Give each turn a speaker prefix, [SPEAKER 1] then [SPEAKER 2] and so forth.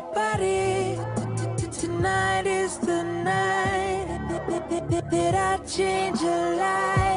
[SPEAKER 1] your. Tonight is the night that I change your life.